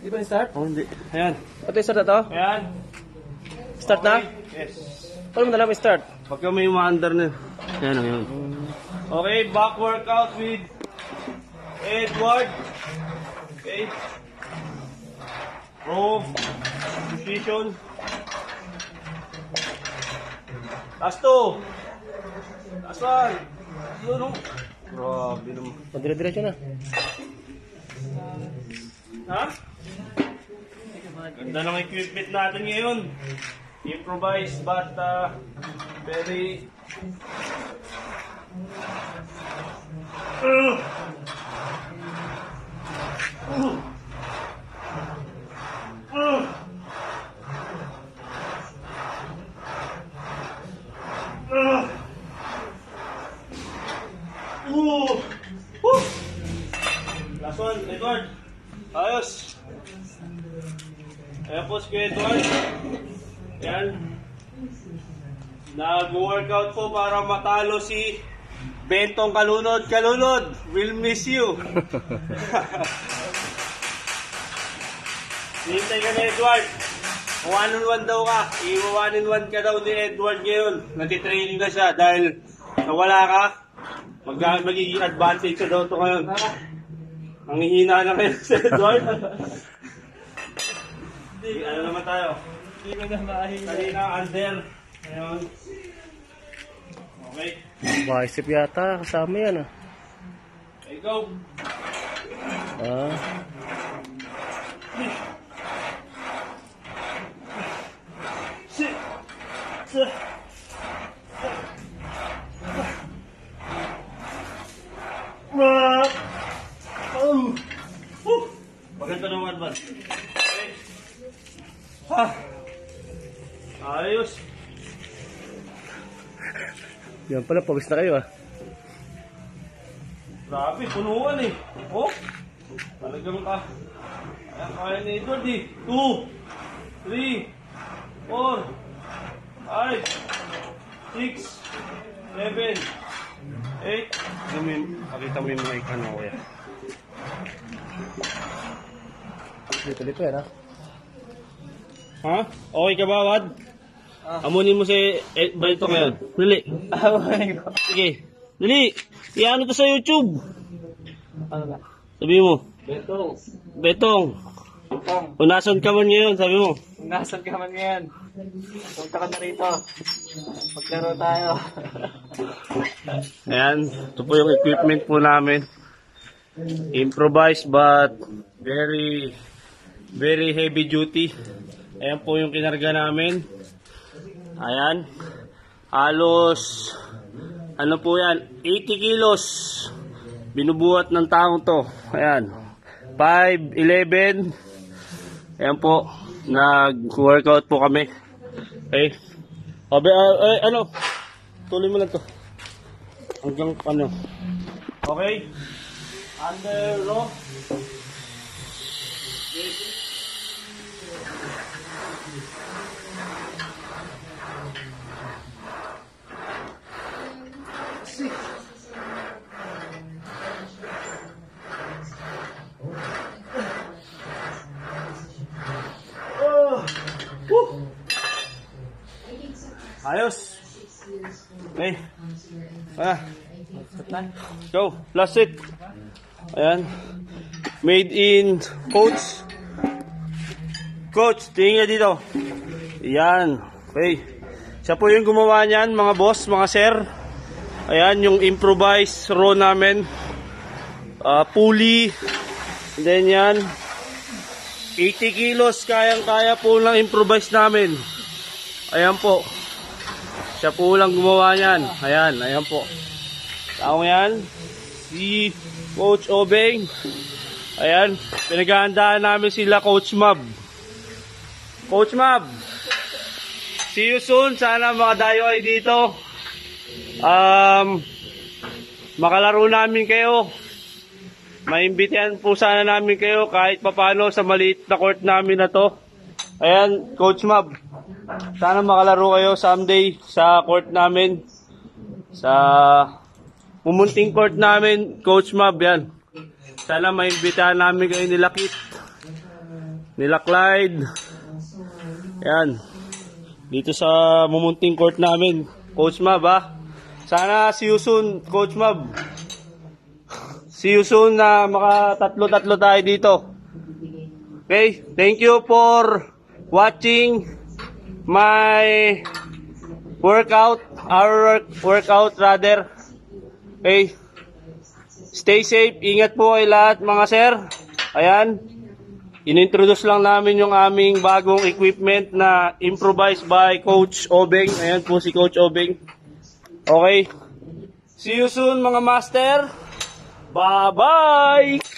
Di ba start? Oh, hindi. Ayan. Ito yung start na to? Ayan. Start na? Yes. Paano mo nalang start? Pagka may umaandar na. Ayan, ayan. Okay, back workout with Edward. Okay. Row. Position. Last two. Last one. Yun, oh. Grabe naman. Madire-diretso na. Ha? Ganda ng equipment natin ngayon. Improvise but uh, very... Uh. Uh. Uh. Uh. Uh. Woo. Last one, Edward. Ayan po si Kuya Edward. Ayan. Nag-workout po para matalo si Bentong Kalunod. Kalunod, we'll miss you. Hintay ka na Edward. One on one daw ka. I-one in one ka daw ni Edward ngayon. Nagtitraining na siya dahil nawala ka. Mag magiging advantage ka daw ito ngayon. Ang hihina na kayo sa Edward. Hindi, ano naman tayo? Hindi ko na makahina. Kanina, under. Ngayon. Okay. Bicep yata, kasama yan ah. Okay, go. Ah. Sit. Sit. Ah. Oh. Woo. Maganda naman, man. Ha. Ayos. Yan pala, pawis na kayo ah. Grabe, punuan eh. Oh, talagang ka. Kaya kaya ni Edward eh. 2, 3, 4, 5, 6, 7, 8. Pakita mo yung mic ano kuya. Dito dito yan ah. Ha? Okay ka ba, Wad? Amunin mo si eh, Balito ngayon. Dali. Sige. Dali. Iano to sa YouTube. Ano ba? Sabi mo. Beto. Betong. Betong. Unasan ka man ngayon, sabi mo. Nasaan ka man ngayon? Punta ka na rito. Maglaro tayo. Ayan, ito po yung equipment po namin. Improvised but very very heavy duty. Ayan po yung kinarga namin. Ayan. Halos ano po yan, 80 kilos. Binubuhat ng taong to. Ayan. 5, 11. Ayan po. Nag-workout po kami. Okay. Obe, ah, eh, ano? Tuloy mo lang to. Hanggang ano. Okay. Under row. Oh. Ayos. Okay. Ah. Go. Last it. Ayan. Made in Coach. Coach, tingin nga dito. Ayan. Okay. Siya po yung gumawa niyan, mga boss, mga sir. Ayan, yung improvised row namin. Uh, pulley. And then yan. 80 kilos, kayang-kaya po ng improvise namin. Ayan po. Siya po lang gumawa niyan. Ayan, ayan po. Taong yan. Si Coach Obeng. Ayan, pinaghahandaan namin sila Coach Mab. Coach Mab, see you soon. Sana makadayo kayo dito. Um, makalaro namin kayo. Maimbitihan po sana namin kayo kahit papano sa maliit na court namin na to. Ayan, Coach Mab. Sana makalaro kayo someday sa court namin. Sa pumunting court namin, Coach Mab, yan. Sana maimbitahan namin kayo nila Kit. nila Clyde. Yan. Dito sa mumunting court namin. Coach Mab, ha? Sana see you soon, Coach Mab. See you soon na maka tatlo-tatlo tayo dito. Okay, thank you for watching my workout, our work, workout rather. Okay, stay safe, ingat po kayo lahat mga sir. Ayan, inintroduce lang namin yung aming bagong equipment na improvised by Coach Obeng. Ayan po si Coach Obeng. Okay, see you soon mga master. Bye-bye!